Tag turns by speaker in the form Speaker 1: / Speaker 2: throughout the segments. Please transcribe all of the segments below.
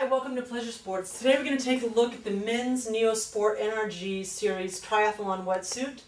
Speaker 1: Hi, welcome to Pleasure Sports. Today we're going to take a look at the men's Neosport NRG Series Triathlon wetsuit.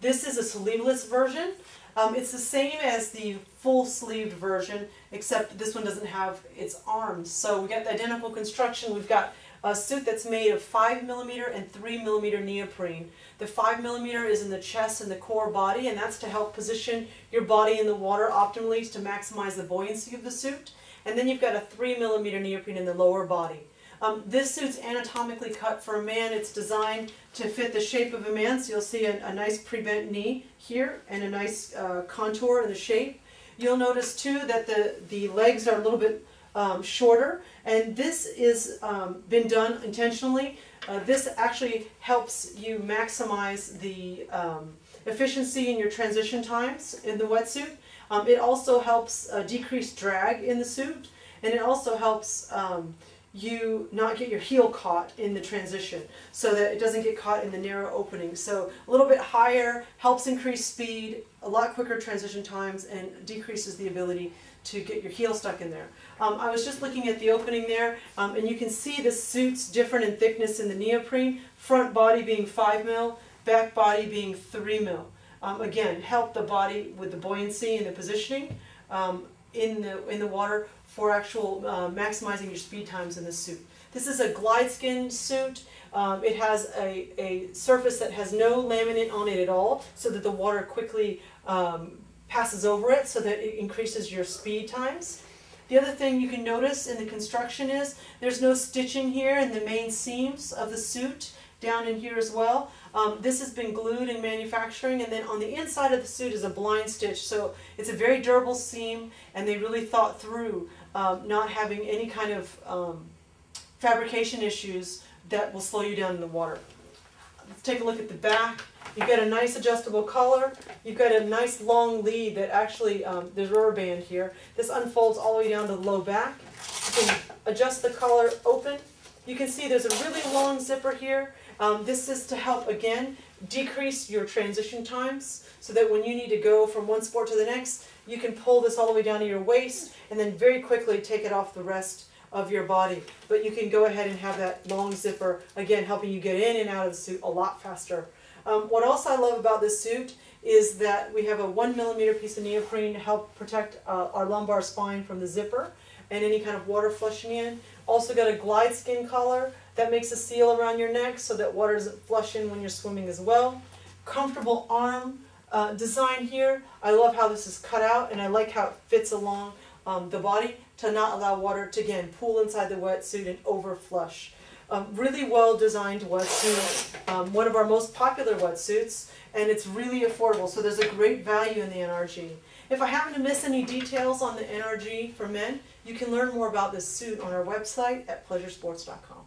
Speaker 1: This is a sleeveless version. Um, it's the same as the full sleeved version, except this one doesn't have its arms. So we got the identical construction. We've got a suit that's made of 5 millimeter and 3 millimeter neoprene. The 5 millimeter is in the chest and the core body, and that's to help position your body in the water optimally to maximize the buoyancy of the suit. And then you've got a 3 millimeter neoprene in the lower body. Um, this suit's anatomically cut for a man. It's designed to fit the shape of a man, so you'll see a, a nice pre-bent knee here and a nice uh, contour in the shape. You'll notice too that the, the legs are a little bit um, shorter, and this is um, been done intentionally. Uh, this actually helps you maximize the um, efficiency in your transition times in the wetsuit. Um, it also helps uh, decrease drag in the suit, and it also helps um, you not get your heel caught in the transition so that it doesn't get caught in the narrow opening. So a little bit higher helps increase speed, a lot quicker transition times, and decreases the ability to get your heel stuck in there. Um, I was just looking at the opening there, um, and you can see the suit's different in thickness in the neoprene, front body being 5 mil, back body being 3 mil. Um, again, help the body with the buoyancy and the positioning um, in, the, in the water for actual uh, maximizing your speed times in the suit. This is a glide skin suit. Um, it has a, a surface that has no laminate on it at all so that the water quickly um, passes over it so that it increases your speed times. The other thing you can notice in the construction is there's no stitching here in the main seams of the suit down in here as well. Um, this has been glued in manufacturing and then on the inside of the suit is a blind stitch so it's a very durable seam and they really thought through um, not having any kind of um, fabrication issues that will slow you down in the water. Let's take a look at the back. You've got a nice adjustable collar. You've got a nice long lead that actually, um, there's a rubber band here. This unfolds all the way down to the low back. You can adjust the collar open. You can see there's a really long zipper here um, this is to help, again, decrease your transition times so that when you need to go from one sport to the next, you can pull this all the way down to your waist and then very quickly take it off the rest of your body. But you can go ahead and have that long zipper, again, helping you get in and out of the suit a lot faster. Um, what else I love about this suit is that we have a one millimeter piece of neoprene to help protect uh, our lumbar spine from the zipper and any kind of water flushing in. Also got a glide skin collar that makes a seal around your neck so that water doesn't flush in when you're swimming as well. Comfortable arm uh, design here. I love how this is cut out and I like how it fits along um, the body to not allow water to again pool inside the wetsuit and over flush. Um, really well designed wetsuit, um, one of our most popular wetsuits, and it's really affordable, so there's a great value in the NRG. If I happen to miss any details on the NRG for men, you can learn more about this suit on our website at pleasuresports.com.